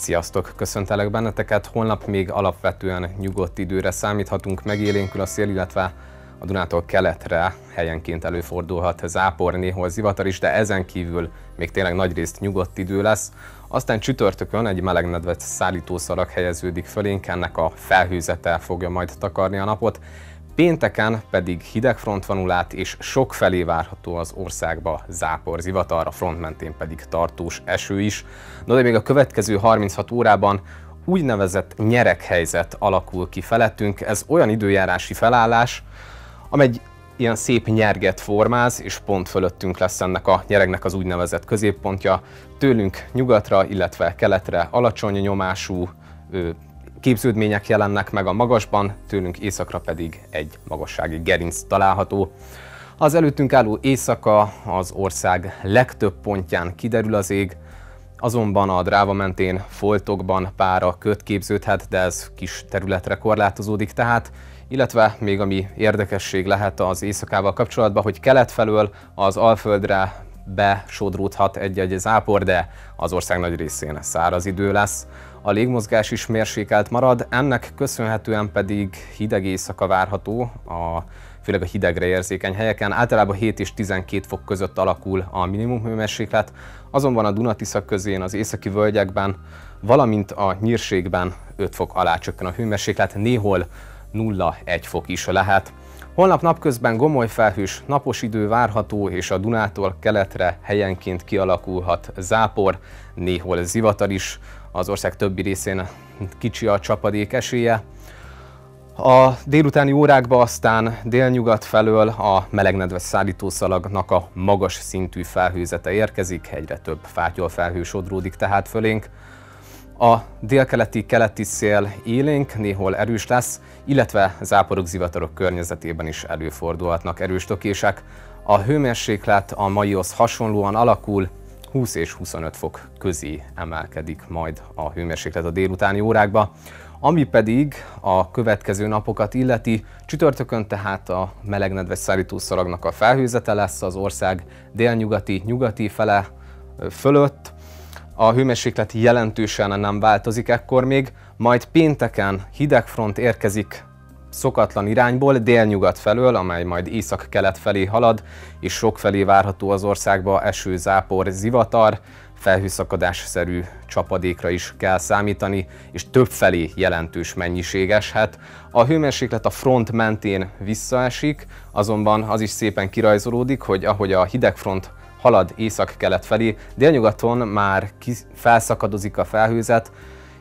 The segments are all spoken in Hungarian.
Sziasztok! Köszöntelek benneteket. Holnap még alapvetően nyugodt időre számíthatunk, megélénkül a szél, illetve a Dunától keletre helyenként előfordulhat zápor, néhol zivatar is, de ezen kívül még tényleg nagyrészt nyugodt idő lesz. Aztán csütörtökön egy melegnedvet szállítószalag helyeződik fölénk, ennek a felhőzete fogja majd takarni a napot. Pénteken pedig hideg front vonul át, és sok felé várható az országba zápor, zivatar, a front mentén pedig tartós eső is. No de még a következő 36 órában úgynevezett nyerekhelyzet alakul ki felettünk. Ez olyan időjárási felállás, amely ilyen szép nyerget formáz, és pont fölöttünk lesz ennek a nyeregnek az úgynevezett középpontja. Tőlünk nyugatra, illetve keletre alacsony nyomású képződmények jelennek meg a magasban, tőlünk északra pedig egy magassági gerinc található. Az előttünk álló éjszaka az ország legtöbb pontján kiderül az ég, azonban a dráva mentén foltokban pára köt képződhet, de ez kis területre korlátozódik tehát, illetve még ami érdekesség lehet az éjszakával kapcsolatban, hogy kelet felől az Alföldre besodródhat egy-egy zápor, de az ország nagy részén száraz idő lesz. A légmozgás is mérsékelt marad, ennek köszönhetően pedig hideg éjszaka várható, a, főleg a hidegre érzékeny helyeken. Általában 7 és 12 fok között alakul a minimum hőmérséklet, azonban a Dunatiszak közén, az északi völgyekben, valamint a nyírségben 5 fok alá csökken a hőmérséklet, néhol 0-1 fok is lehet. Holnap napközben gomoly felhős napos idő várható, és a Dunától keletre helyenként kialakulhat zápor, néhol zivatar is, az ország többi részén kicsi a csapadék esélye. A délutáni órákban aztán délnyugat felől a melegnedves szállítószalagnak a magas szintű felhőzete érkezik, egyre több fátyol felhő sodródik tehát fölénk. A délkeleti keleti szél élénk, néhol erős lesz, illetve záporok, zivatarok környezetében is előfordulhatnak erős tökések. A hőmérséklet a maihoz hasonlóan alakul, 20 és 25 fok közé emelkedik majd a hőmérséklet a délutáni órákba. Ami pedig a következő napokat illeti, csütörtökön tehát a melegnedves szállítószalagnak a felhőzete lesz az ország délnyugati, nyugati fele fölött, a hőmérséklet jelentősen nem változik ekkor még, majd pénteken hidegfront érkezik szokatlan irányból, délnyugat felől, amely majd észak-kelet felé halad, és sok felé várható az országba eső, zápor, zivatar, felhőszakadásszerű csapadékra is kell számítani, és több felé jelentős mennyiség eshet. A hőmérséklet a front mentén visszaesik, azonban az is szépen kirajzolódik, hogy ahogy a hidegfront halad észak-kelet felé, délnyugaton már felszakadozik a felhőzet,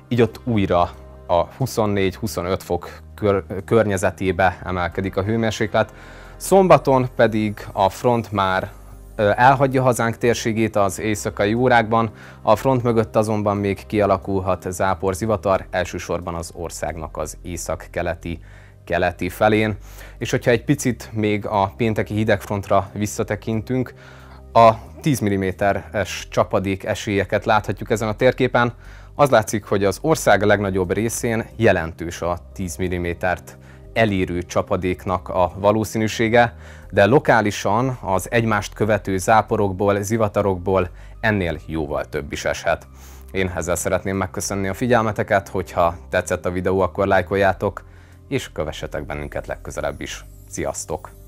így ott újra a 24-25 fok kör, környezetébe emelkedik a hőmérséklet. Szombaton pedig a front már elhagyja hazánk térségét az éjszakai órákban, a front mögött azonban még kialakulhat zápor zivatar, elsősorban az országnak az észak-keleti keleti felén. És hogyha egy picit még a pénteki hidegfrontra visszatekintünk, a 10 mm-es csapadék esélyeket láthatjuk ezen a térképen. Az látszik, hogy az ország legnagyobb részén jelentős a 10 mm-t elérő csapadéknak a valószínűsége, de lokálisan az egymást követő záporokból, zivatarokból ennél jóval több is eshet. Én ezzel szeretném megköszönni a figyelmeteket, hogyha tetszett a videó, akkor lájkoljátok, és kövessetek bennünket legközelebb is. Sziasztok!